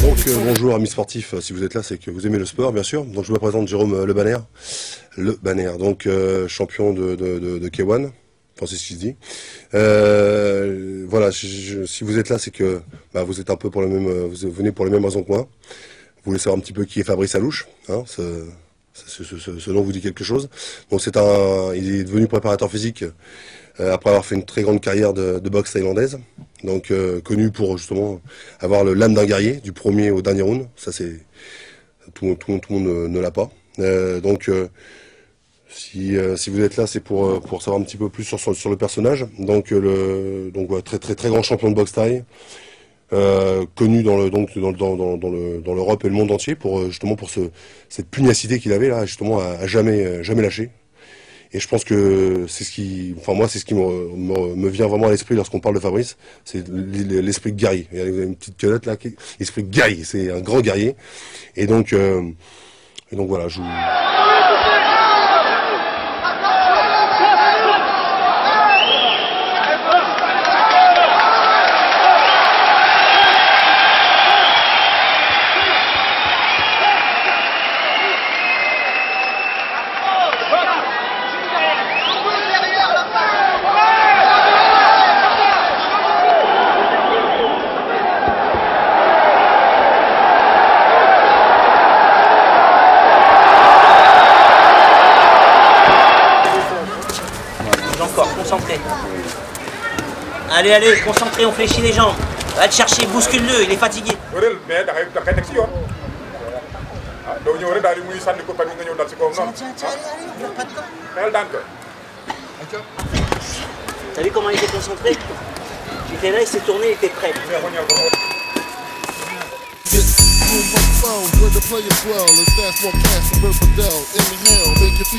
Donc euh, bonjour amis sportifs, si vous êtes là c'est que vous aimez le sport bien sûr. Donc je me présente Jérôme euh, Le Banner, Le Banner, donc euh, champion de, de, de, de K1, enfin c'est ce qui se dit. Euh, voilà, je- je- si vous êtes là c'est que bah, vous êtes un peu pour le même, vous venez pour les mêmes raisons que moi. Vous voulez savoir un petit peu qui est Fabrice Alouche, hein, ce, ce, ce- ce- nom vous dit quelque chose. Donc c'est un, il est devenu préparateur physique euh, après avoir fait une très grande carrière de, de boxe thaïlandaise, donc euh, connu pour justement avoir le l'âme d'un guerrier du premier au dernier round. Ça c'est tout, tout, tout le monde ne, l'a pas. Euh, donc euh, si, euh, si vous êtes là, c'est pour, euh, pour savoir un petit peu plus sur, sur, sur le personnage. Donc le donc ouais, très très très grand champion de boxe thaï. Euh, connu dans le donc dans, dans, dans, dans le dans l'Europe et le monde entier pour euh, justement pour ce cette pugnacité qu'il avait là justement à, à jamais euh, jamais lâcher. Et je pense que c'est ce qui enfin moi c'est ce qui me, me, me vient vraiment à l'esprit lorsqu'on parle de Fabrice c'est l'esprit guerrier. Il y a une petite queulette là qui l'esprit guerrier c'est un grand guerrier. Et donc euh, et donc voilà je concentré. Allez, allez, concentré, on fléchit les jambes. Va te chercher, bouscule-le, il est fatigué. T'as vu comment il était concentré? Il était là, il s'est tourné, il était prêt. mais ko ñëw ko moo Get through my phone, where the players dwell. It's fast more cash from Bill Fidel. Inhale, make you feel.